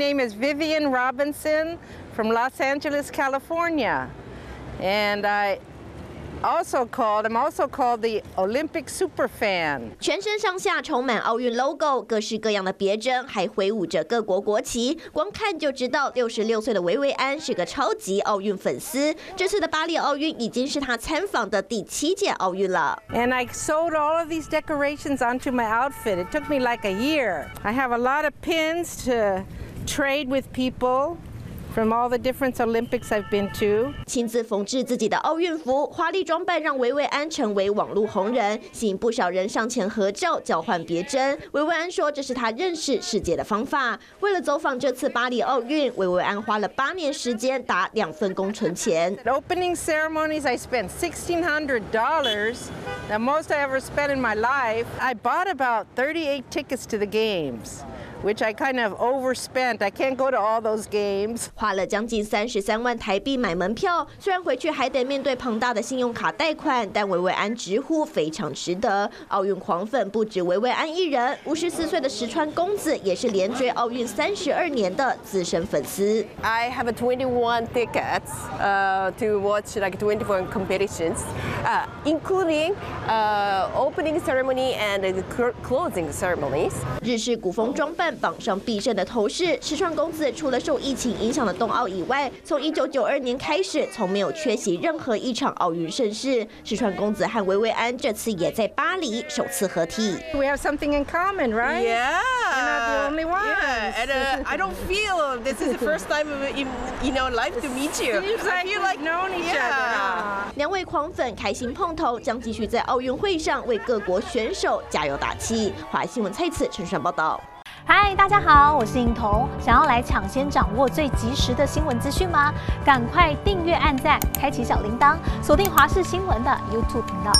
name is Vivian Robinson from Los Angeles, California. And I also called, I'm also called the Olympic super fan. 全身上下充满奥运 logo，各式各样的别针，还挥舞着各国国旗，光看就知道六十六岁的维维安是个超级奥运粉丝。这次的巴黎奥运已经是他参访的第七届奥运了。And I sewed all of these decorations onto my outfit. It took me like a year. I have a lot of pins to trade with people. from all the different Olympics I've been to. 亲自缝制自己的奥运服，华丽装扮让维维安成为网络红人，吸引不少人上前合照交换别针。维维安说，这是他认识世界的方法。为了走访这次巴黎奥运，维维安花了八年时间，打两份工存钱。Opening ceremonies, I spent sixteen hundred dollars, the most I ever spent in my life. I bought about thirty-eight tickets to the games. which I kind of overspent. I can't go to all those games. 花了将近三十三万台币买门票，虽然回去还得面对庞大的信用卡贷款，但维维安直呼非常值得。奥运狂粉不止维维安一人，五十四岁的石川恭子也是连追奥运三十二年的资深粉丝。I have a 21 tickets uh, to watch like 21 competitions, uh, including uh, opening ceremony and closing ceremonies. 日式古风装扮。榜上必胜的头饰，石川公子除了受疫情影响的冬奥以外，从一九九二年开始，从没有缺席任何一场奥运盛事。石川公子和维维安这次也在巴黎首次合体。We have something in common, right? Yeah. Not the only. Yeah, and uh, I don't feel this is the first time in you know life to meet you. Seems like feel like known each other. 两位狂粉开心碰头，将继续在奥运会上为各国选手加油打气。华新闻蔡次陈传报道。嗨，大家好，我是颖彤。想要来抢先掌握最及时的新闻资讯吗？赶快订阅、按赞、开启小铃铛，锁定华视新闻的 YouTube 频道。